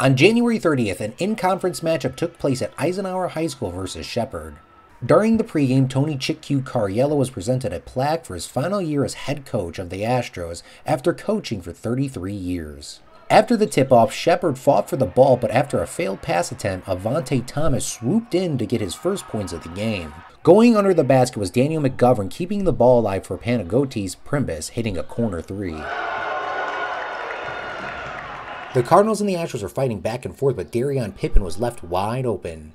On January 30th, an in-conference matchup took place at Eisenhower High School versus Shepard. During the pregame, Tony Chiuccariello was presented a plaque for his final year as head coach of the Astros after coaching for 33 years. After the tip-off, Shepard fought for the ball, but after a failed pass attempt, Avante Thomas swooped in to get his first points of the game. Going under the basket was Daniel McGovern keeping the ball alive for Panagotis Primbus hitting a corner three. The Cardinals and the Astros are fighting back and forth, but Darion Pippin was left wide open.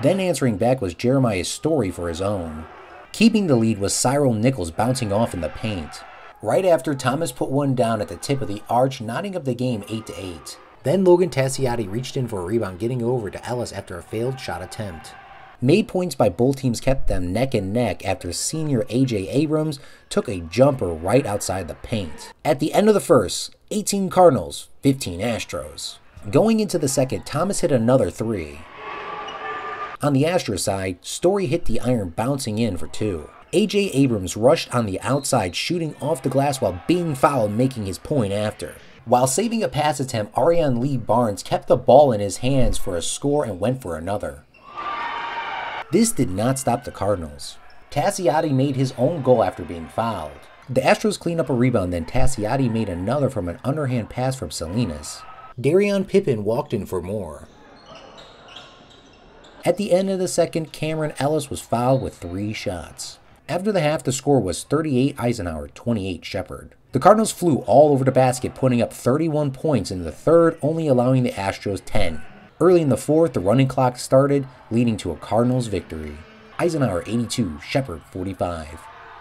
Then answering back was Jeremiah's Story for his own. Keeping the lead was Cyril Nichols bouncing off in the paint. Right after, Thomas put one down at the tip of the arch, knotting up the game 8 to 8. Then Logan Tassiotti reached in for a rebound, getting over to Ellis after a failed shot attempt. Made points by both teams kept them neck and neck after senior AJ Abrams took a jumper right outside the paint. At the end of the first, 18 Cardinals, 15 Astros. Going into the second, Thomas hit another three. On the Astros side, Story hit the iron bouncing in for two. AJ Abrams rushed on the outside shooting off the glass while being fouled making his point after. While saving a pass attempt, Ariane Lee Barnes kept the ball in his hands for a score and went for another. This did not stop the Cardinals. Tassiotti made his own goal after being fouled. The Astros cleaned up a rebound, then Tassiotti made another from an underhand pass from Salinas. Darion Pippin walked in for more. At the end of the second, Cameron Ellis was fouled with three shots. After the half, the score was 38 Eisenhower, 28 Shepard. The Cardinals flew all over the basket, putting up 31 points in the third, only allowing the Astros 10. Early in the fourth, the running clock started, leading to a Cardinals victory. Eisenhower 82, Shepard 45.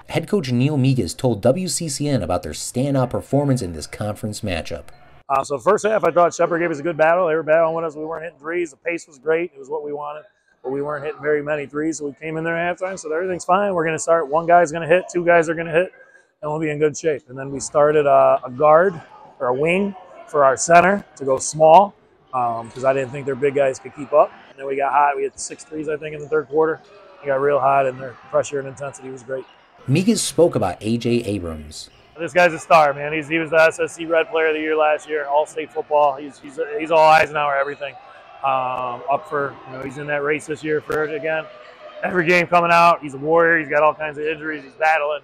Head coach Neil Miguez told WCCN about their standout performance in this conference matchup. Uh, so first half, I thought Shepard gave us a good battle. They were battling us. We weren't hitting threes. The pace was great. It was what we wanted, but we weren't hitting very many threes. So we came in there at halftime. So everything's fine. We're going to start. One guy's going to hit. Two guys are going to hit, and we'll be in good shape. And then we started uh, a guard or a wing for our center to go small because um, I didn't think their big guys could keep up. And then we got hot. We had six threes, I think, in the third quarter. We got real hot, and their pressure and intensity was great. Miguez spoke about A.J. Abrams. This guy's a star, man. He's, he was the SSC Red Player of the Year last year, All State football. He's he's he's all Eisenhower, everything. Um, up for you know he's in that race this year for it again. Every game coming out, he's a warrior. He's got all kinds of injuries. He's battling.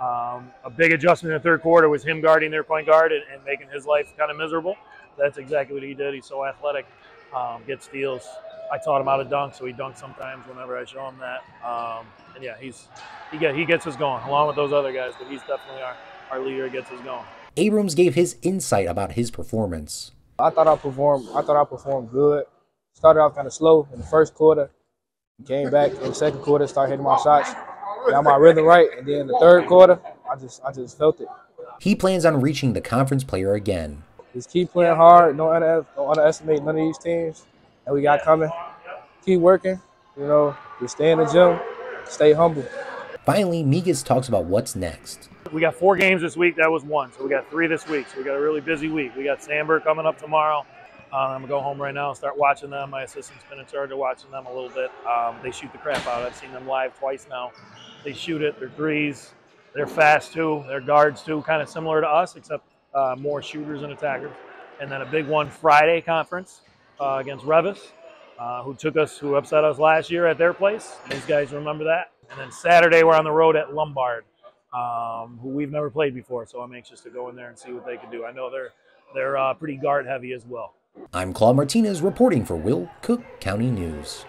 Um, a big adjustment in the third quarter was him guarding their point guard and, and making his life kind of miserable. That's exactly what he did. He's so athletic, um, gets steals. I taught him how to dunk, so he dunks sometimes whenever I show him that. Um, and yeah, he's he get he gets us going along with those other guys, but he's definitely our our leader gets us going. Abrams gave his insight about his performance. I thought I performed. I thought I performed good. Started off kind of slow in the first quarter. Came back in the second quarter, started hitting my shots, got my rhythm right, and then in the third quarter, I just I just felt it. He plans on reaching the conference player again. Just keep playing hard. Don't, under, don't underestimate none of these teams that we got coming. Keep working. You know, just stay in the gym, stay humble. Finally, Miguez talks about what's next. We got four games this week. That was one. So we got three this week. So we got a really busy week. We got Sandburg coming up tomorrow. Um, I'm gonna go home right now and start watching them. My assistant's been in charge of watching them a little bit. Um, they shoot the crap out. I've seen them live twice now. They shoot it. They're threes. They're fast too. They're guards too, kind of similar to us, except uh, more shooters and attackers. And then a big one Friday conference uh, against Reavis, uh, who took us, who upset us last year at their place. These guys remember that. And then Saturday we're on the road at Lombard um, who we've never played before. So I'm anxious to go in there and see what they can do. I know they're they're uh, pretty guard heavy as well. I'm Claude Martinez reporting for Will Cook County News.